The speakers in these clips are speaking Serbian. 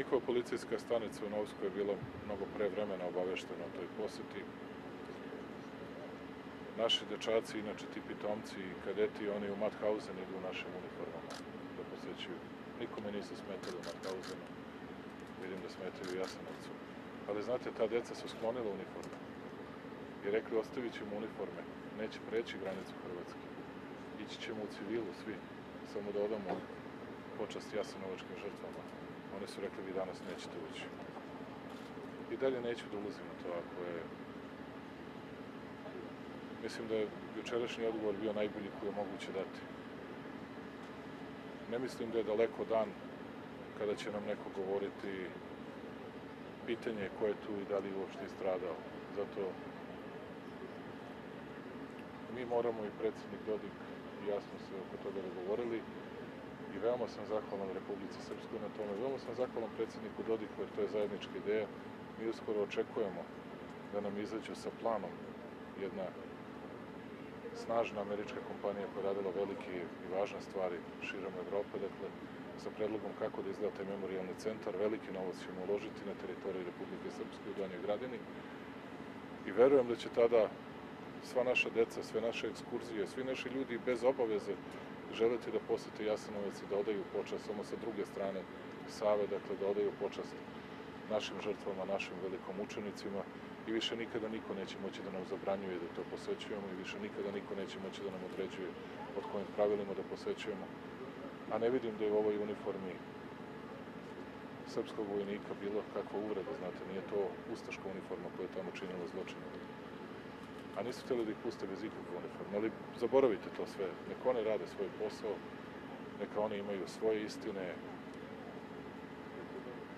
Njihova policijska stanica u Novskoj je bila mnogo pre vremena obaveštena o toj poseti. Naši dečaci, inače ti pitomci i kadeti, oni u Mauthausen idu u našim uniformama da posećuju. Nikome nisu smetali u Mauthausenu. Vidim da smetaju u Jasenovcu. Ali znate, ta deca su sklonila uniforme i rekli ostavit ćemo uniforme, neće preći granicu Hrvatske. Ići ćemo u civilu svi, samo da odamo počast jasenovačkim žrtvama. Oni su rekli vi danas nećete ući. I dalje neću da ulazim u to ako je... Mislim da je jučerašnji odgovor bio najbolji koji je moguće dati. Ne mislim da je daleko dan kada će nam neko govoriti pitanje je ko je tu i da li uopšte stradao. Zato mi moramo i predsednik Dodik i ja smo se oko toga dogovorili i veoma sam zahvalan Republici Srpskoj na tome. Veoma sam zahvalan predsedniku Dodiku jer to je zajednička ideja. Mi uskoro očekujemo da nam izađu sa planom jedna snažna američka kompanija koja je radila velike i važne stvari širom Evrope, dakle, sa predlogom kako da izgleda taj memorialni centar. Veliki novac ćemo uložiti na teritoriji Republike Srpske u Donjoj Gradini i verujem da će tada sva naša deca, sve naše ekskurzije, svi naši ljudi bez obaveze želeti da posete Jasenovac i da odaju počast samo sa druge strane Save, dakle da odaju počast našim žrtvama, našim velikom učenicima i više nikada niko neće moći da nam zabranjuje da to posećujemo i više nikada niko neće moći da nam određuje pod kojim pravilima da posećujemo. A ne vidim da je u ovoj uniformi srpskog vojnika bilo kakva uvreda, znate, nije to ustaška uniforma koja je tamo činila zločine. A nisu hteli da ih puste bez ikakve uniforme, ali zaboravite to sve, neka one rade svoj posao, neka oni imaju svoje istine,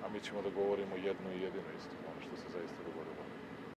a mi ćemo da govorimo jednu i jedinu istinu, ono što se